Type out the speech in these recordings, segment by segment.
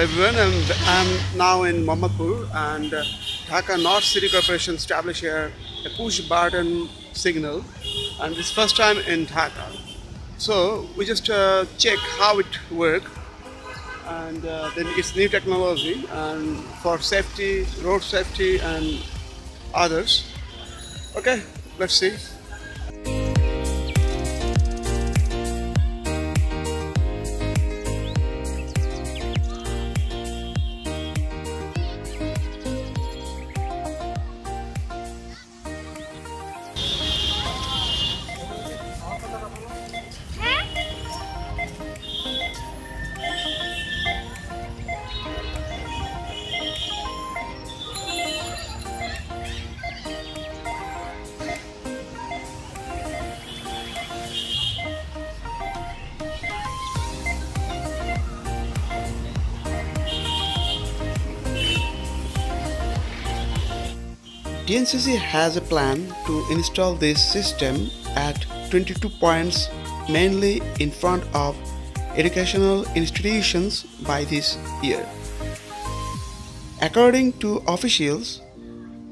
everyone, I'm, I'm now in Mohammadpur and uh, Dhaka North City Corporation established here a push button signal and it's first time in Dhaka. So we just uh, check how it work and uh, then it's new technology and for safety, road safety and others. Okay, let's see. DNCC has a plan to install this system at 22 points mainly in front of educational institutions by this year. According to officials,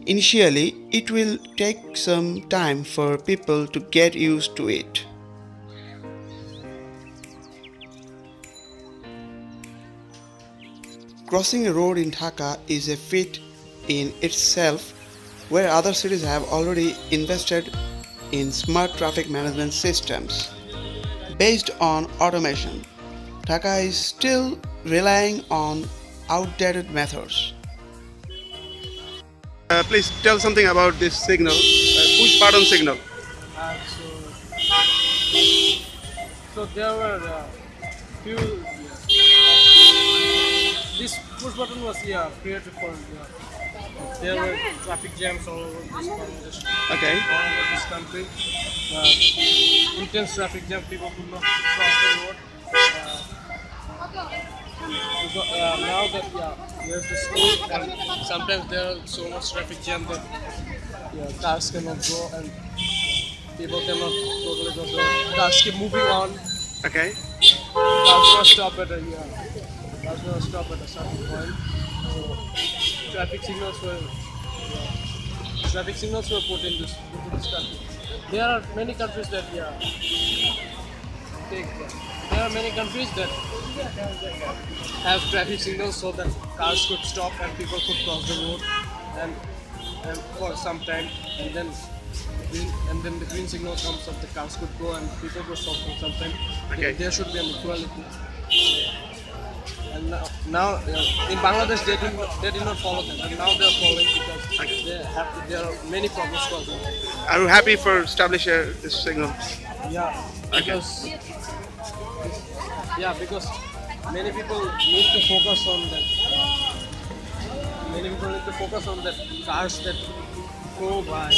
initially it will take some time for people to get used to it. Crossing a road in Dhaka is a feat in itself where other cities have already invested in smart traffic management systems. Based on automation, Dhaka is still relying on outdated methods. Uh, please tell something about this signal, uh, push button signal. Uh, so, so there were uh, few. Yeah. This push button was yeah created for yeah. There were traffic jams all over this country. Okay. All over this country. Uh, intense traffic jam. People could not cross the road. Uh, uh, now that yeah, there's the school and sometimes there are so much traffic jam that yeah, cars cannot go and people cannot totally go. So cars keep moving on. Okay. Cars gonna stop at a yeah. Cars gonna stop at a certain point. So traffic signals were yeah, traffic signals were put in this into this country. There are many countries that yeah take there are many countries that have traffic signals so that cars could stop and people could cross the road and, and for some time and then green and then the green signal comes up the cars could go and people could stop for some time Okay. there, there should be an equality and now, now uh, in Bangladesh they did not they did not follow them. and now they are following because Okay. they have there are many problems causing Are you happy for establishing this signal? Yeah, Okay. because yeah, because many people need to focus on that. Many people need to focus on that cars that go by.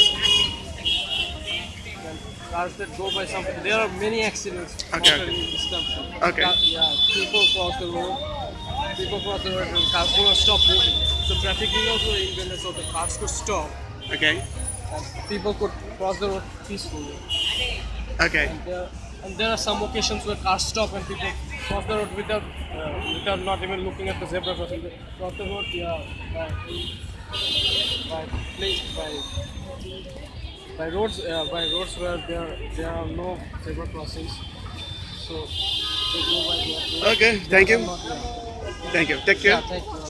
Cars that go by something. There are many accidents Okay, okay. in this country. Okay. Yeah, people cross the road. People cross the road and cars will not stop moving. So traffic signals were invented so the cars could stop Okay. and people could cross the road peacefully. Okay. And there, and there are some occasions where cars stop and people cross the road without, uh, without not even looking at the zebra crossing. They cross the road, yeah, by, by, place, by, by roads, uh, by roads where there there are no zebra crossings. So they go by there. Okay, thank you. Are not, yeah. Thank you. Take Yeah, care. thank you.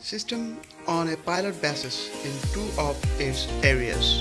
System on a pilot basis in two of its areas.